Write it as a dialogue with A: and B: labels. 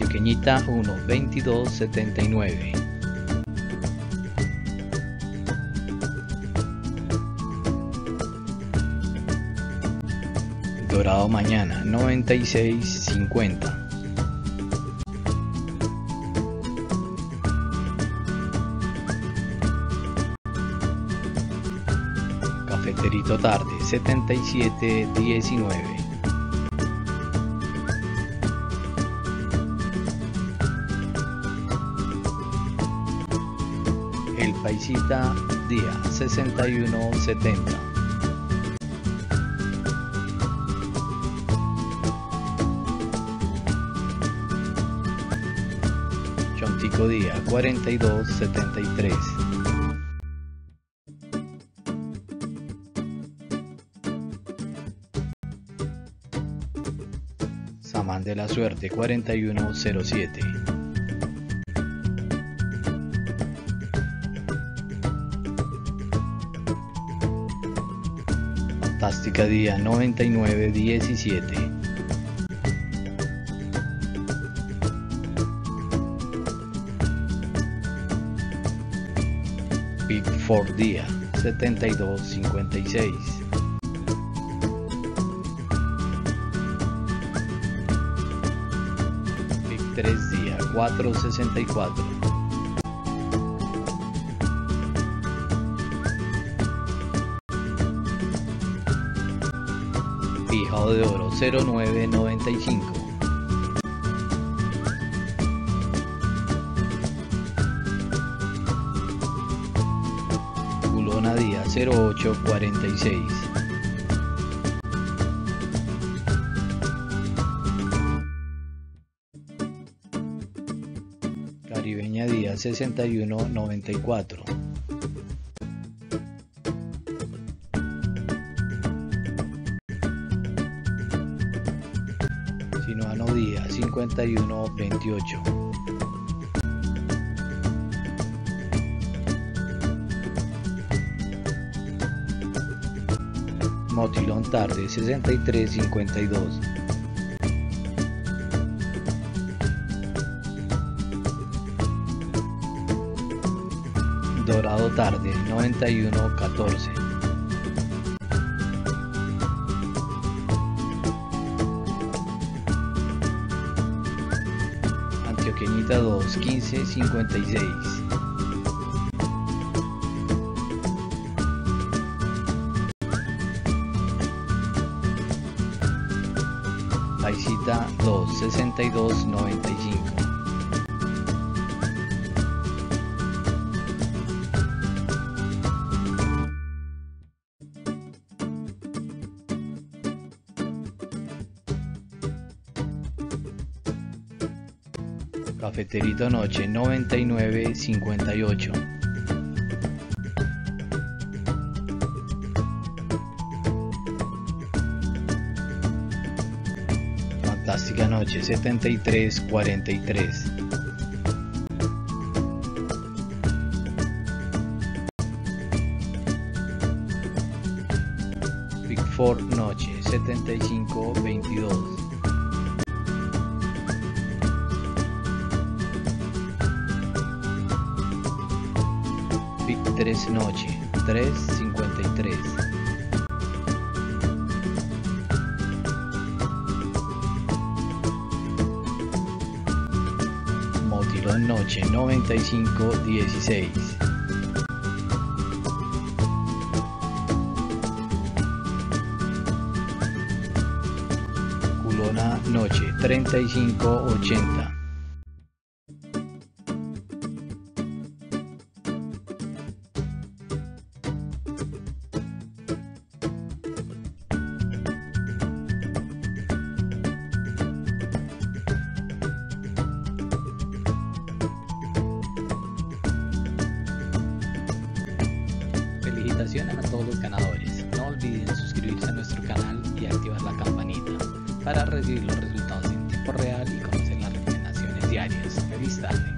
A: Antioqueñita 1 22 79 Dorado Mañana 96 50 Cafeterito Tarde 77 Paisita Día 6170 Chontico Día 4273 Samán de la Suerte 4107 Fantástica Día 9917 Big Four Día 7256 Big 3 Día 464 Fijado de Oro 0995 Culona Día 0846 Caribeña Día 6194 5128 Motilón Tarde 6352 Dorado Tarde 9114 Antioqueñita 2 1556 Paisita 2 6295 Cafeterito Noche 9958 Fantástica Noche 7343 Big Four Noche 7522 3 Noche 353 Motilón Noche 9516 Culona Noche 3580 para recibir los resultados en tiempo real y conocer las recomendaciones diarias. Feliz tarde.